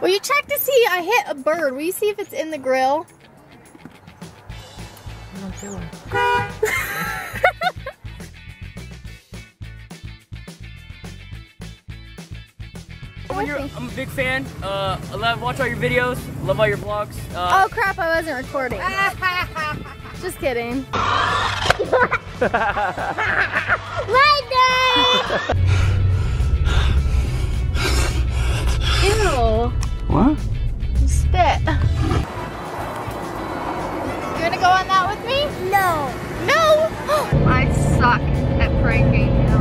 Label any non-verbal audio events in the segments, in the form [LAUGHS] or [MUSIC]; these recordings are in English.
Will you check to see? I hit a bird. Will you see if it's in the grill? [LAUGHS] I'm, a big fan. Uh, I love watch all your videos. Love all your vlogs. Uh, Oh crap, I wasn't recording. [LAUGHS] Just kidding. [LAUGHS] Ew. Suck at pranking you.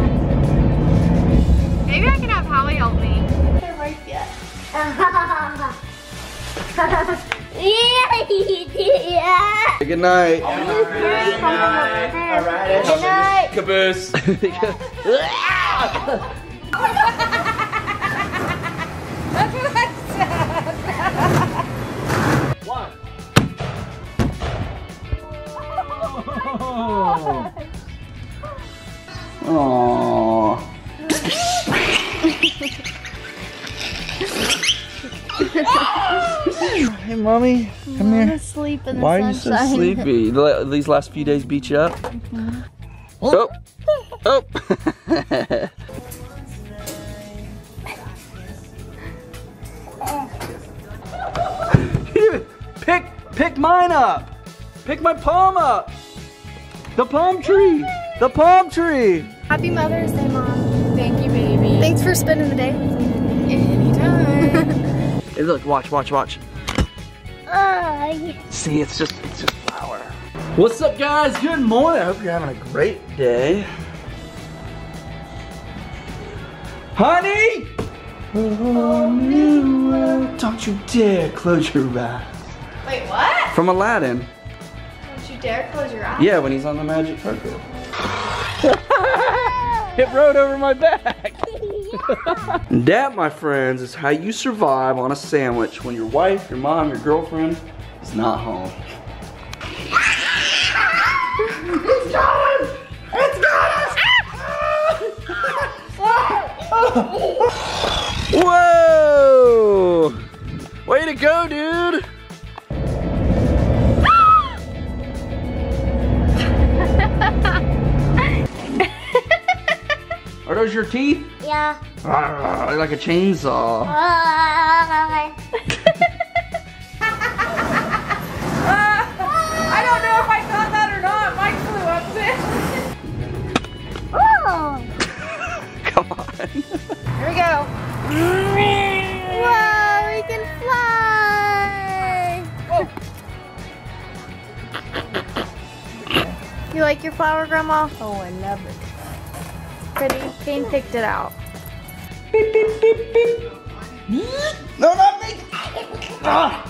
Maybe I can have Holly help me. They're ripe yeah. Good night. Good night. Caboose. [LAUGHS] [LAUGHS] one. Aww. [LAUGHS] mommy, come here. Asleep in the Why are you so sleepy? [LAUGHS] These last few days beat you up? Mm-hmm. Oh! Oh! [LAUGHS] pick, pick mine up! Pick my palm up! The palm tree! The palm tree! Happy Mother's Day, Mom. Thank you, baby. Thanks for spending the day with me. Anytime. [LAUGHS] Hey, look, watch, watch, watch. Uh, See, it's just, it's just flour. What's up, guys? Good morning. I hope you're having a great day. Honey! Don't you dare close your eyes. Wait, what? From Aladdin. Don't you dare close your eyes. Yeah, when he's on the magic carpet. [LAUGHS] it rode over my back. [LAUGHS] that, my friends, is how you survive on a sandwich when your wife, your mom, your girlfriend is not home. it's going! It's going! Whoa! Way to go, dude! [LAUGHS] Are those your teeth? Yeah. Ah, like a chainsaw. Uh, [LAUGHS] I don't know if I thought that or not. Mike flew up there. [LAUGHS] oh. Come on. Here we go. Whoa, we can fly. You like your flower, Grandma? Oh, I love it pretty. Kane picked it out. Beep, beep, beep, beep. No, not me! Ah.